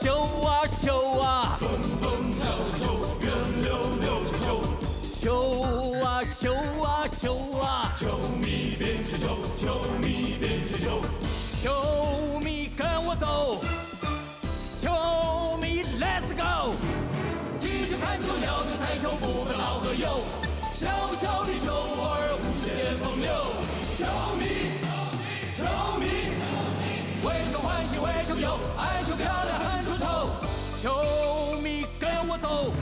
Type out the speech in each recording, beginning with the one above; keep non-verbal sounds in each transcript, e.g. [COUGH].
球啊球啊，蹦蹦跳的球，圆溜溜的球，球啊球啊球啊，球迷别追球，球迷别追球，球迷跟我走，球迷 Let's go，踢球看球聊球猜球不分老和幼，小小的球儿无限风流，球迷，球迷，球迷为球欢喜为球忧，爱球漂亮球，迷跟我走，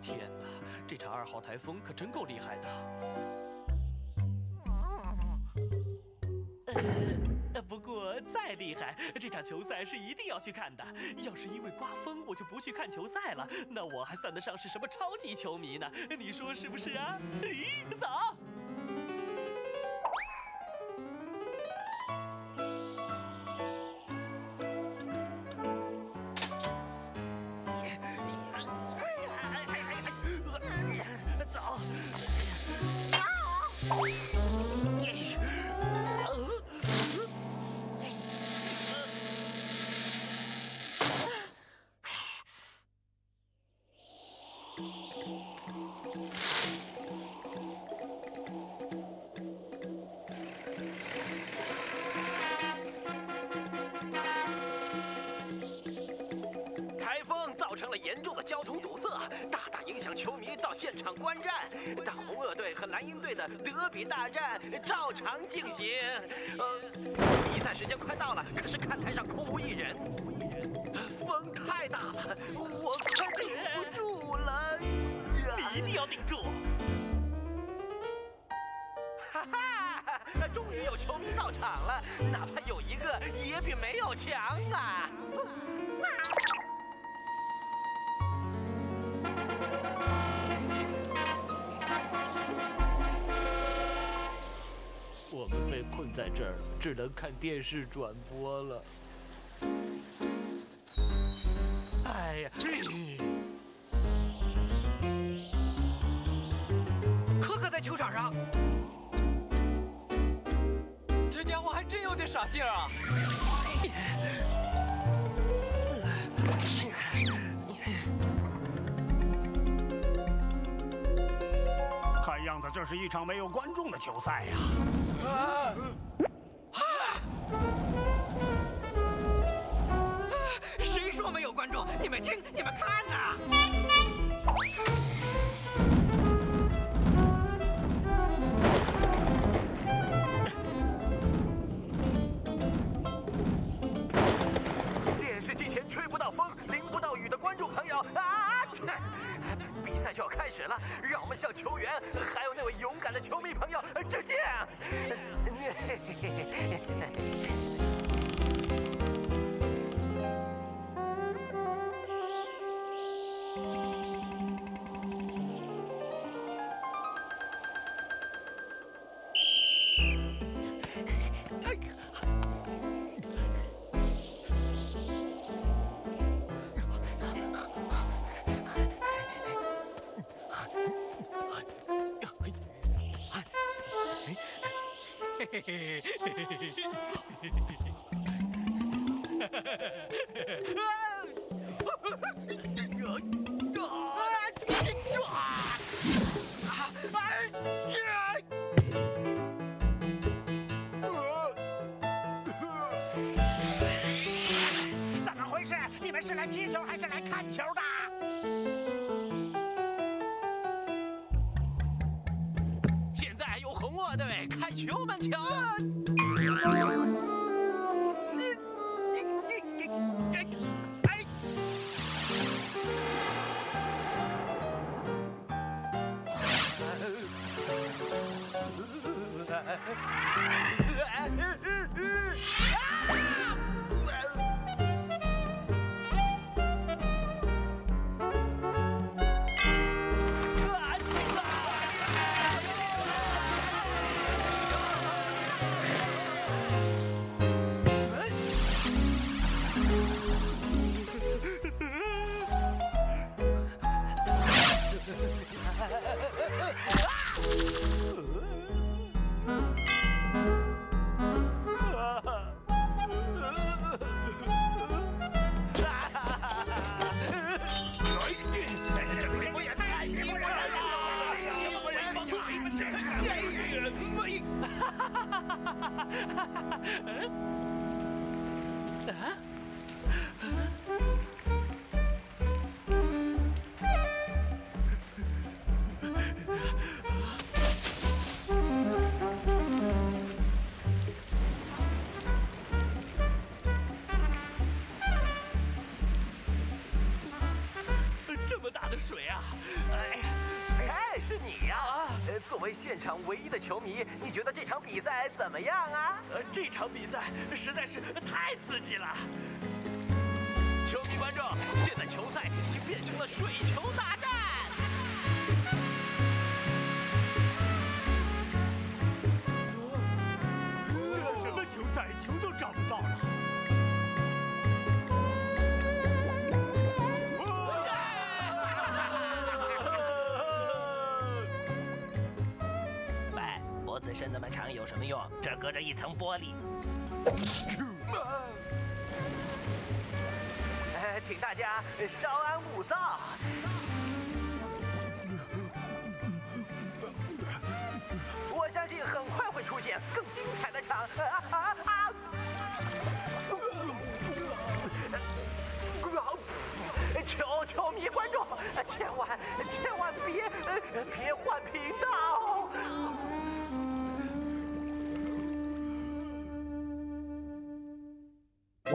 天哪！这场二号台风可真够厉害的。呃，不过再厉害，这场球赛是一定要去看的。要是因为刮风我就不去看球赛了，那我还算得上是什么超级球迷呢？你说是不是啊？咦，走。走。Mm-hmm. 成了严重的交通堵塞，大大影响球迷到现场观战。大红鳄队和蓝鹰队的德比大战照常进行。呃，比赛时间快到了，可是看台上空无一人，风太大了，我快顶不住了。你一定要顶住！哈哈，终于有球迷到场了，哪怕有一个也比没有强啊！我们被困在这儿，只能看电视转播了。哎呀，[CLEARS THROAT] 可可在球场上，这家伙还真有点傻劲儿啊！看样子这是一场没有观众的球赛呀！谁说没有观众？你们听，你们看呐！down. Hey! [LAUGHS] 怎么回事？你们是来踢球还是来看球的？球门球。啊哈哈这么大的水啊！是你呀！呃，作为现场唯一的球迷，你觉得这场比赛怎么样啊？呃，这场比赛实在是太刺激了。球迷观众，现在球赛已经变成了水球大战。伸那么长有什么用？这隔着一层玻璃。呃，请大家稍安勿躁。我相信很快会出现更精彩的场。啊啊啊！求球迷观众，千万千万别别换频道。